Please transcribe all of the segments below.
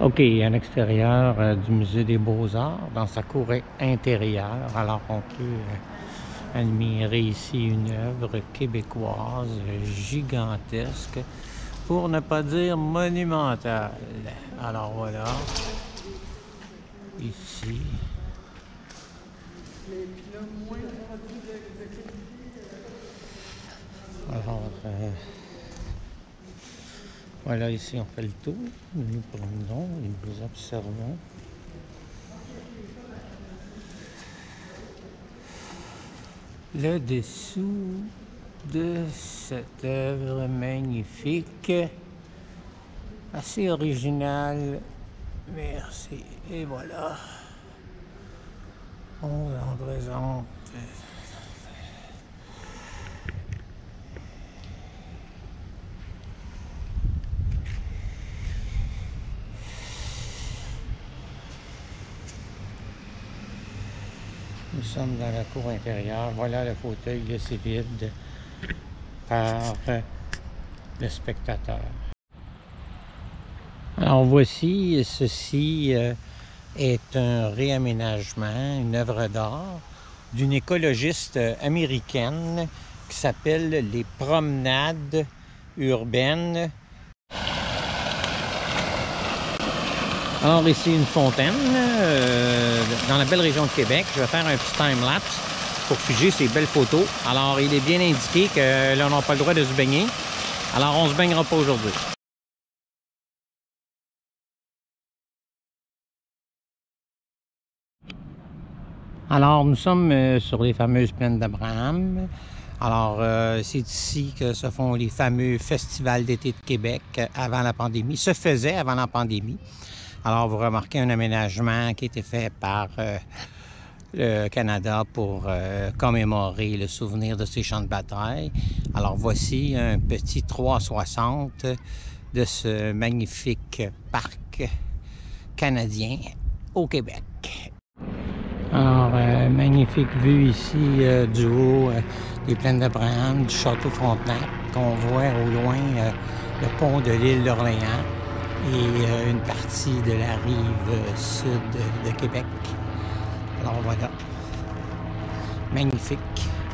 OK, à l'extérieur euh, du musée des Beaux-Arts, dans sa cour intérieure, alors on peut euh, admirer ici une œuvre québécoise gigantesque, pour ne pas dire monumentale. Alors voilà, ici. Alors, euh, voilà, ici on fait le tour, nous nous promenons et nous observons. Le dessous de cette œuvre magnifique, assez originale. Merci. Et voilà, on en présente Nous sommes dans la cour intérieure. Voilà le fauteuil laissé vide par le spectateur. Alors voici, ceci euh, est un réaménagement, une œuvre d'art d'une écologiste américaine qui s'appelle Les promenades urbaines Alors ici une fontaine euh, dans la belle région de Québec. Je vais faire un petit time-lapse pour figer ces belles photos. Alors il est bien indiqué que là on n'a pas le droit de se baigner. Alors on se baignera pas aujourd'hui. Alors nous sommes euh, sur les fameuses plaines d'Abraham. Alors, euh, c'est ici que se font les fameux festivals d'été de Québec avant la pandémie, se faisaient avant la pandémie. Alors, vous remarquez un aménagement qui a été fait par euh, le Canada pour euh, commémorer le souvenir de ces champs de bataille. Alors, voici un petit 360 de ce magnifique parc canadien au Québec. Alors, euh, magnifique vue ici du haut des plaines d'Abraham, du château Frontenac, qu'on voit au loin le pont de l'île d'Orléans et euh, une partie de la rive euh, sud de Québec. Alors voilà. Magnifique,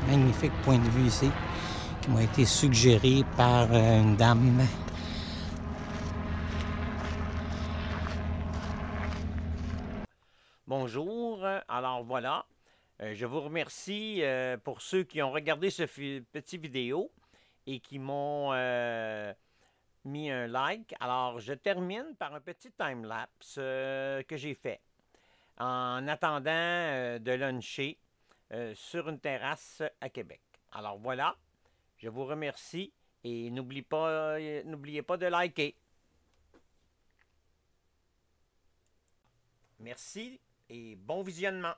magnifique point de vue ici qui m'a été suggéré par euh, une dame. Bonjour, alors voilà. Je vous remercie pour ceux qui ont regardé ce petit vidéo et qui m'ont mis un like. Alors, je termine par un petit time-lapse euh, que j'ai fait en attendant euh, de luncher euh, sur une terrasse à Québec. Alors voilà, je vous remercie et n'oubliez pas, n'oubliez pas de liker. Merci et bon visionnement.